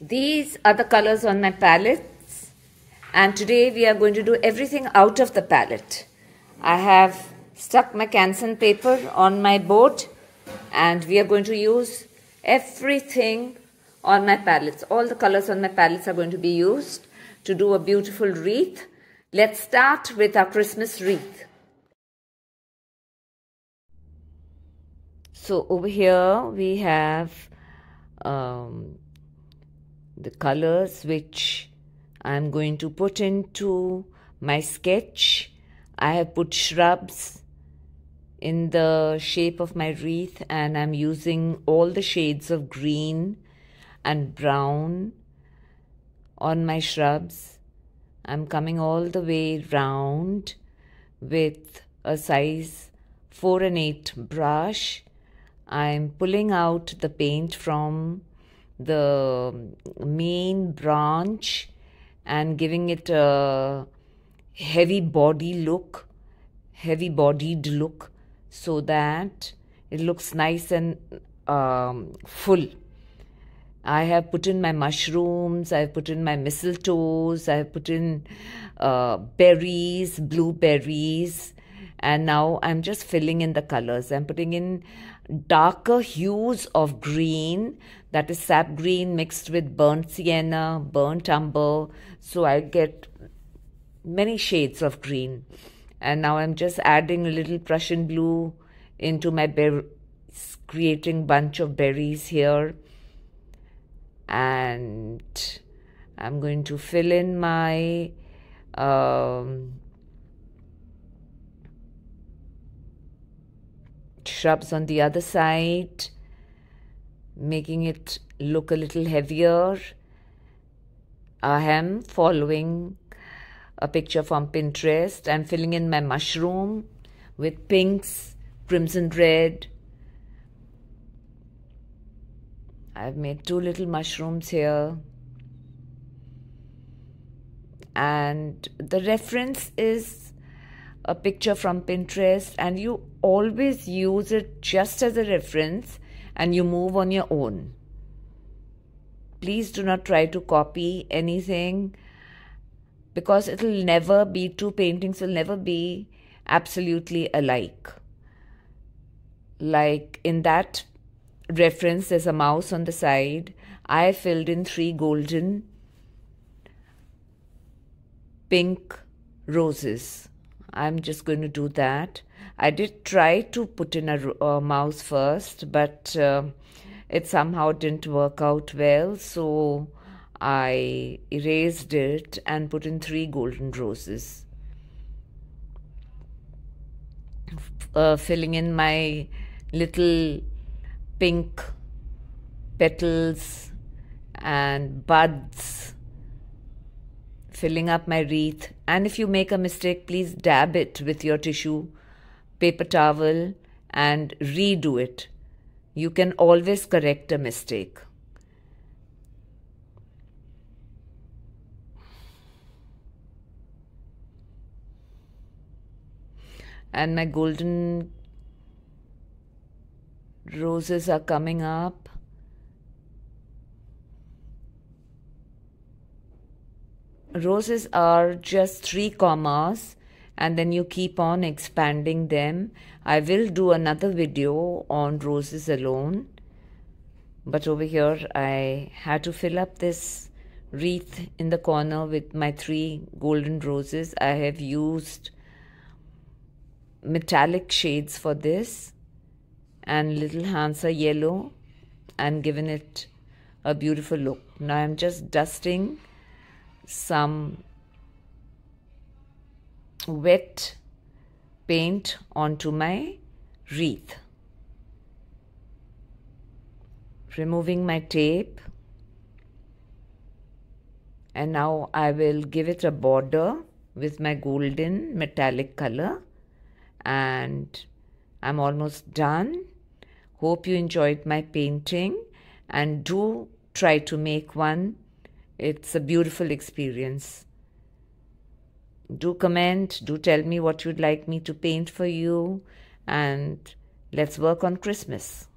These are the colors on my palettes and today we are going to do everything out of the palette. I have stuck my Canson paper on my board and we are going to use everything on my palettes. All the colors on my palettes are going to be used to do a beautiful wreath. Let's start with our Christmas wreath. So over here we have um, the colors which I'm going to put into my sketch. I have put shrubs in the shape of my wreath and I'm using all the shades of green and brown on my shrubs. I'm coming all the way round with a size 4 and 8 brush. I'm pulling out the paint from the main branch and giving it a heavy body look, heavy bodied look, so that it looks nice and um, full. I have put in my mushrooms, I've put in my mistletoes, I've put in uh, berries, blueberries, and now I'm just filling in the colors. I'm putting in darker hues of green that is sap green mixed with burnt sienna, burnt umber. So I get many shades of green. And now I'm just adding a little Prussian blue into my berries, creating bunch of berries here. And I'm going to fill in my um, shrubs on the other side, making it look a little heavier. I am following a picture from Pinterest. I'm filling in my mushroom with pinks, crimson red. I've made two little mushrooms here. And the reference is a picture from Pinterest and you always use it just as a reference and you move on your own. Please do not try to copy anything because it'll never be, two paintings will never be absolutely alike. Like in that reference, there's a mouse on the side. I filled in three golden pink roses. I'm just going to do that. I did try to put in a, a mouse first, but uh, it somehow didn't work out well. So I erased it and put in three golden roses. Uh, filling in my little pink petals and buds filling up my wreath. And if you make a mistake, please dab it with your tissue paper towel and redo it. You can always correct a mistake. And my golden roses are coming up. Roses are just three commas and then you keep on expanding them. I will do another video on roses alone. But over here I had to fill up this wreath in the corner with my three golden roses. I have used metallic shades for this and little Hansa yellow and given it a beautiful look. Now I'm just dusting some wet paint onto my wreath. Removing my tape and now I will give it a border with my golden metallic color and I'm almost done. Hope you enjoyed my painting and do try to make one it's a beautiful experience. Do comment, do tell me what you'd like me to paint for you, and let's work on Christmas.